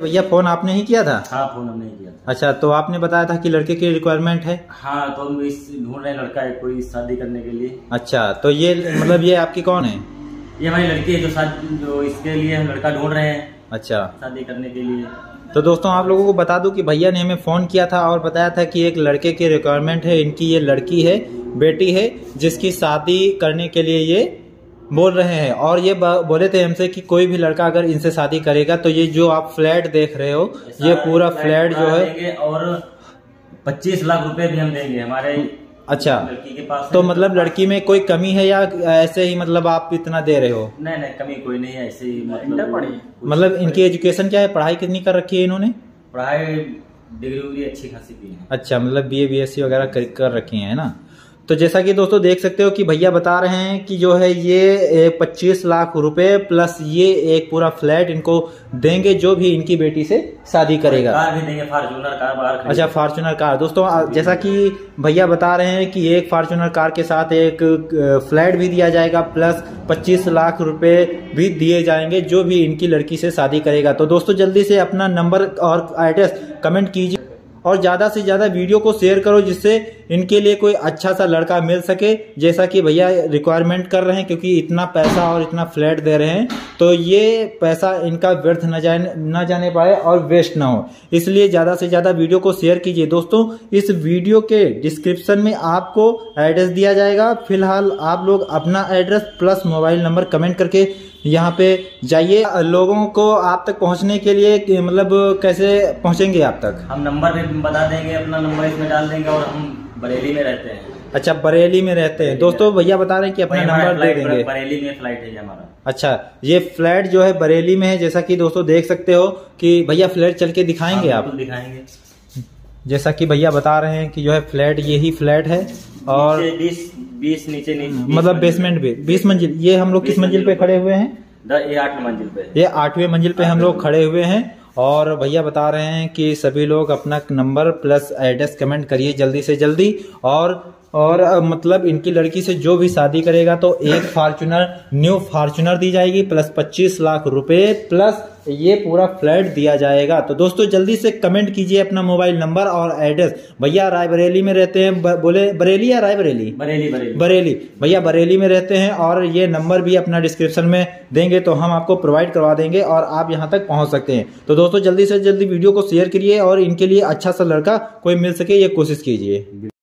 भैया फ़ोन आपने ही किया था? हाँ फ़ोन हमने ही किया था। अच्छा तो आपने बताया था कि लड़के की रिक्वायरमेंट है? हाँ तो हम इस ढूंढ रहे लड़का है कोई शादी करने के लिए। अच्छा तो ये मतलब ये आपकी कौन है? ये हमारी लड़की है जो शादी जो इसके लिए हम लड़का ढूंढ रहे हैं। अच्छा। शादी करने के लिए। तो दोस्तों आप लोगों को बता दूँ कि भैया ने हमें फ़ोन किया था और बताया था कि एक लड़के की रिक्वायरमेंट है इनकी ये लड़की है बेटी है जिसकी शादी करने के लिए ये बोल रहे हैं। और ये बोले थे हमसे कि कोई भी लड़का अगर इनसे शादी करेगा तो ये जो आप फ्लैट देख रहे हो ये पूरा फ्लैट जो है और पच्चीस लाख रुपए भी हम देंगे हमारे अच्छा। लड़की के पास तो मतलब लड़की में कोई कमी है या ऐसे ही मतलब आप इतना दे रहे हो? नहीं नहीं कमी कोई नहीं है ऐसे ही मतलब मतलब इनकी एजुकेशन क्या है? पढ़ाई कितनी कर रखी है इन्होंने? पढ़ाई डिग्री अच्छी खासी की है। अच्छा मतलब B A B S C वगैरह कर, कर रखी है ना? तो जैसा कि दोस्तों देख सकते हो कि भैया बता रहे हैं कि जो है ये पच्चीस लाख रुपए प्लस ये एक पूरा फ्लैट इनको देंगे जो भी इनकी बेटी से शादी करेगा। कार भी देंगे फार्चूनर कार बाहर अच्छा फार्चुनर कार। दोस्तों जैसा कि भैया बता रहे हैं कि एक फार्चुनर कार के साथ एक फ्लैट भी दिया जाएगा प्लस 25 लाख रुपए भी दिए जाएँगे जो भी इनकी लड़की से शादी करेगा। तो दोस्तों जल्दी से अपना नंबर और एड्रेस कमेंट कीजिए। और ज़्यादा से ज़्यादा वीडियो को शेयर करो जिससे इनके लिए कोई अच्छा सा लड़का मिल सके, जैसा कि भैया रिक्वायरमेंट कर रहे हैं, क्योंकि इतना पैसा और इतना फ्लैट दे रहे हैं तो ये पैसा इनका व्यर्थ न जाने न जाने पाए और वेस्ट ना हो। इसलिए ज़्यादा से ज़्यादा वीडियो को शेयर कीजिए। दोस्तों, इस वीडियो के डिस्क्रिप्शन में आपको एड्रेस दिया जाएगा। फ़िलहाल आप लोग अपना address plus mobile number comment करके यहाँ पे जाइए। लोगों को आप तक पहुँचने के लिए मतलब कैसे पहुँचेंगे आप तक? हम नंबर बता देंगे अपना नंबर इसमें डाल देंगे और हम बरेली में रहते हैं। अच्छा बरेली में रहते हैं। दोस्तों भैया बता रहे हैं कि अपना नंबर दे देंगे। बरेली में फ़्लाइट है हमारा। अच्छा ये फ्लैट जो है बरेली में है जैसा कि दोस्तों देख सकते हो कि भैया फ्लैट चल के दिखाएँगे हाँ, आप। दिखाएँगे। जैसा कि भैया बता रहे हैं कि जो है फ्लैट यही फ्लैट है और बीस बीस नीचे नीचे मतलब बेसमेंट भी बीस मंजिल ये हम लोग किस मंजिल पे खड़े हुए हैं? द- ये आठ मंजिल पे। ये आठवें मंजिल पे हम लोग खड़े हुए हैं। और भैया बता रहे हैं कि सभी लोग अपना नंबर प्लस एड्रेस कमेंट करिए जल्दी से जल्दी। और और मतलब इनकी लड़की से जो भी शादी करेगा तो एक फार्चुनर न्यू फार्चुनर दी जाएगी, प्लस 25 लाख रुपए, प्लस ये पूरा फ्लैट दिया जाएगा। तो दोस्तों जल्दी से कमेंट कीजिए अपना मोबाइल नंबर और एड्रेस भैया रायबरेली में रहते हैं बोले बरेली या रायबरेली? बरेली बरेली। बरेली। भैया बरेली में रहते हैं और ये नंबर भी अपना डिस्क्रिप्शन में देंगे तो हम आपको प्रोवाइड करवा देंगे और आप यहाँ तक पहुँच सकते हैं। तो दोस्तों जल्दी से जल्दी वीडियो को शेयर करिए और इनके लिए अच्छा सा लड़का कोई मिल सके ये कोशिश कीजिए।